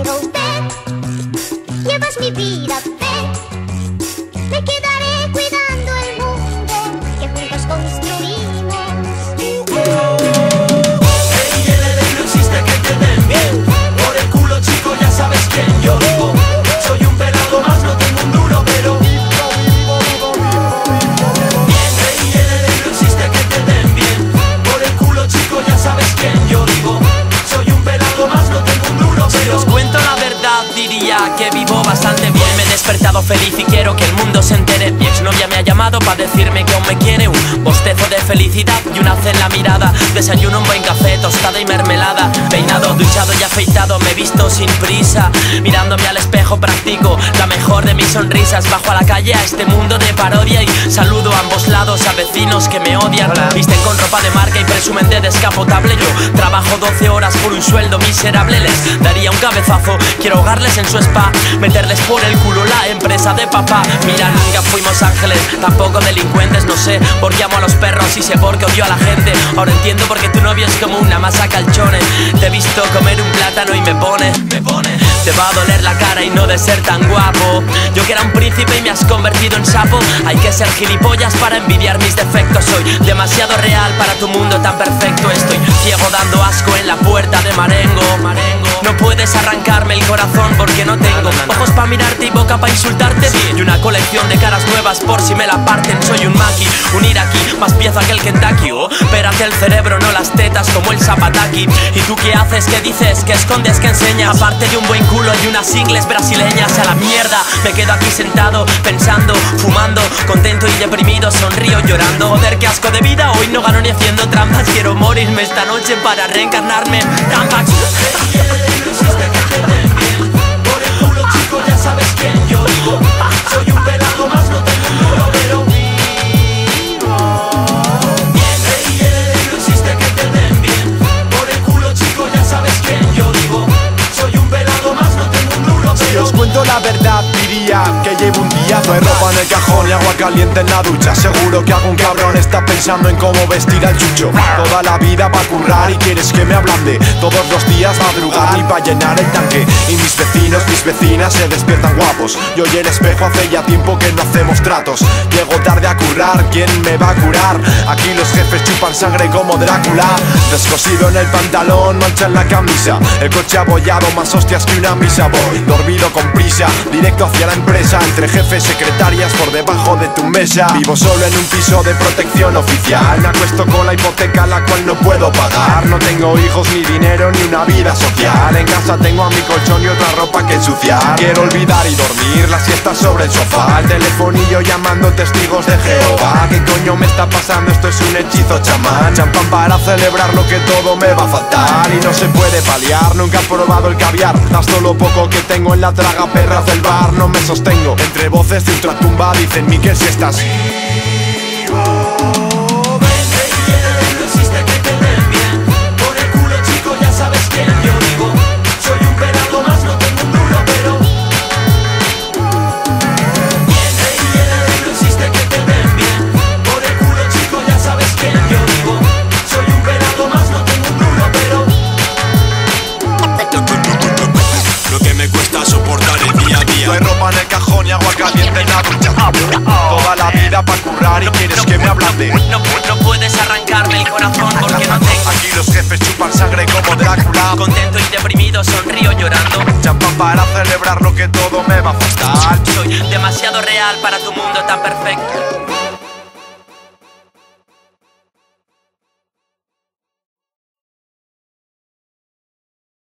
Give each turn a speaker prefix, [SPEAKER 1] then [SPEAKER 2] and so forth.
[SPEAKER 1] Usted llevas mi vida, que
[SPEAKER 2] vivo
[SPEAKER 3] bastante bien. Me he despertado feliz y quiero que el mundo se entere Mi exnovia me ha llamado para decirme que aún me quiere. Un bostezo de felicidad y una en la mirada. Desayuno un buen café, tostada y mermelada. Peinado, duchado y afeitado, me he visto sin prisa. Mirándome al espejo practico la mejor de mis sonrisas. Bajo a la calle a este mundo de parodia Y saludo a ambos lados a vecinos que me odian. Visten con ropa de marca y presumen de descapotable. Yo trabajo 12 horas por un sueldo miserable. Les daría un cabezazo, quiero ahogarles en su spa Meterles por el culo la empresa de papá. Mira, nunca fuimos ángeles, tampoco delincuentes. No sé por qué amo a los perros y sé por qué odio a la gente. Ahora entiendo por qué tu novio es como una masa calchones Te he visto comer un plátano y me pone, me pone. Te va a doler la cara y no de ser tan guapo. Yo que era un príncipe y me has convertido en sapo. Hay que ser gilipollas para envidiar mis defectos. Soy demasiado real para tu mundo tan perfecto. Estoy ciego dando asco en la puerta de Marengo. No puedes arrancarme el corazón porque no tengo Ojos para mirarte y boca para insultarte. Y una colección de caras nuevas por si me la parten. Soy un maki, un iraquí, más pieza que el Kentucky. Oh, espérate el cerebro, no las tetas como el zapataki ¿Y tú qué haces? ¿Qué dices? ¿Qué escondes? ¿Qué enseñas? Aparte de un buen culo y unas ingles brasileñas a la mierda Me quedo aquí sentado, pensando, fumando Contento y deprimido, sonrío llorando Joder, qué asco de vida, hoy no gano ni haciendo trampas Quiero morirme esta noche para reencarnarme Trampas
[SPEAKER 4] agua caliente en la ducha. Seguro que algún cabrón está pensando en cómo vestir al chucho. Toda la vida pa' currar y quieres que me ablande. Todos los días madrugar y pa' llenar el tanque. Y mis vecinos, mis vecinas se despiertan guapos. Yo y el espejo hace ya tiempo que no hacemos tratos. Llego tarde a currar, ¿quién me va a curar? Aquí los jefes chupan sangre como Drácula. Descosido en el pantalón, mancha en la camisa. El coche abollado, más hostias que una misa. Voy dormido con prisa, directo hacia la empresa. Entre jefes, secretarias por debajo de tu mesa. Vivo solo en un piso de protección oficial. Me acuesto con la hipoteca la cual no puedo pagar. No tengo hijos, ni dinero, ni una vida social. En casa tengo a mi colchón y otra ropa que ensuciar. Quiero olvidar y dormir la siesta sobre el sofá. El telefonillo llamando testigos de Jehová. ¿Qué coño me está pasando? Esto es un hechizo chamán Champán para celebrar lo que todo me va a faltar. Y no se puede paliar, nunca he probado el caviar. Gasto lo poco que tengo en la traga perras del bar. No me sostengo, entre voces de ultratumba Dicen Miquel si estás
[SPEAKER 2] No